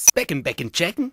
Specken, Becken, checken.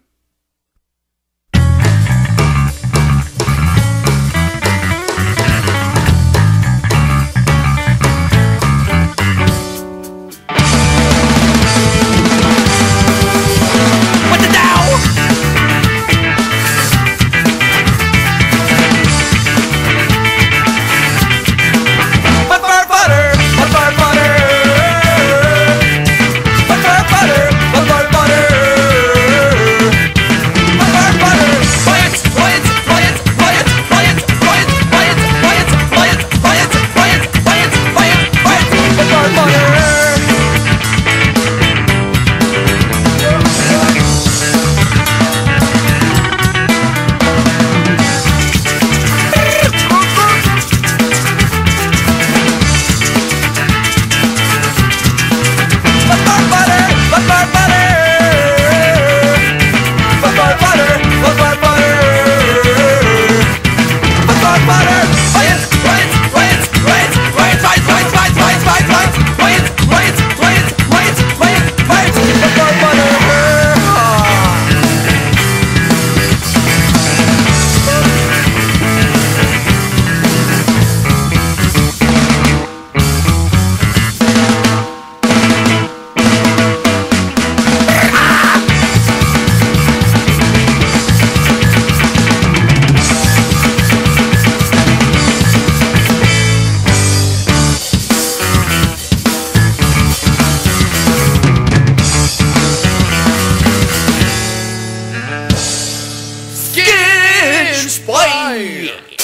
Yeah.